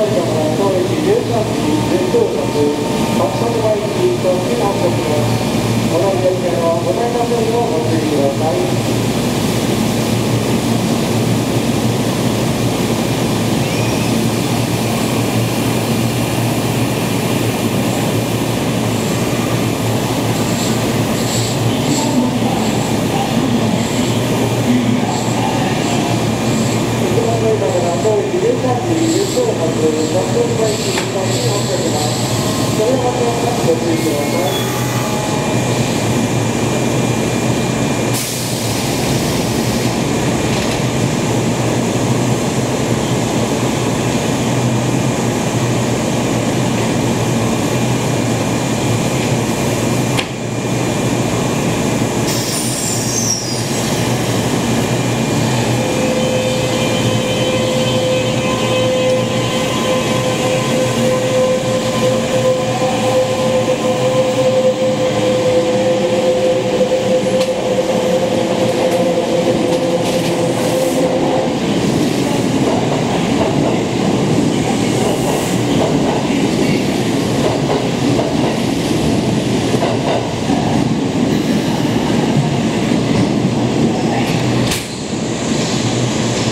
ご来園のお買い出しをご注意ください。ご注意ください。